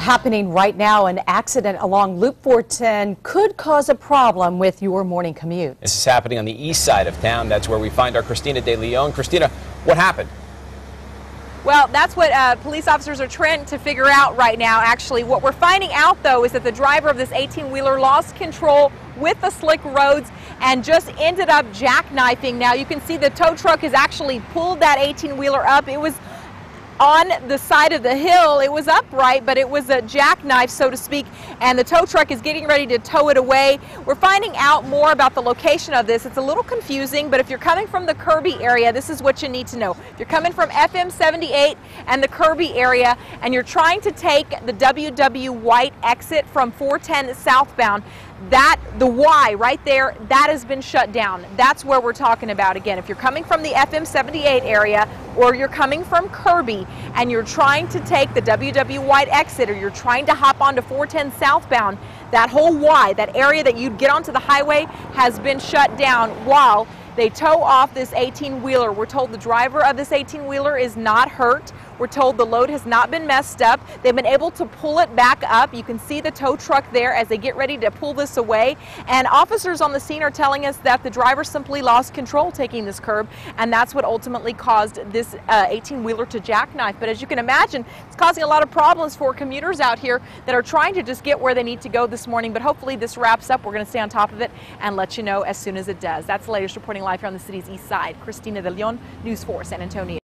Happening right now, an accident along Loop 410 could cause a problem with your morning commute. This is happening on the east side of town. That's where we find our Christina De Leon. Christina, what happened? Well, that's what uh, police officers are trying to figure out right now, actually. What we're finding out, though, is that the driver of this 18 wheeler lost control with the slick roads and just ended up jackknifing. Now, you can see the tow truck has actually pulled that 18 wheeler up. It was on the side of the hill. It was upright, but it was a jackknife, so to speak, and the tow truck is getting ready to tow it away. We're finding out more about the location of this. It's a little confusing, but if you're coming from the Kirby area, this is what you need to know. If you're coming from FM 78 and the Kirby area, and you're trying to take the WW White exit from 410 southbound, that the Y right there that has been shut down that's where we're talking about again if you're coming from the FM 78 area or you're coming from Kirby and you're trying to take the WW White exit or you're trying to hop onto 410 southbound that whole Y that area that you'd get onto the highway has been shut down while they tow off this 18 wheeler. We're told the driver of this 18 wheeler is not hurt. We're told the load has not been messed up. They've been able to pull it back up. You can see the tow truck there as they get ready to pull this away. And officers on the scene are telling us that the driver simply lost control taking this curb, and that's what ultimately caused this 18 uh, wheeler to jackknife. But as you can imagine, it's causing a lot of problems for commuters out here that are trying to just get where they need to go this morning. But hopefully, this wraps up. We're going to stay on top of it and let you know as soon as it does. That's the latest reporting live here on the city's east side. Christina De Leon, News 4 San Antonio.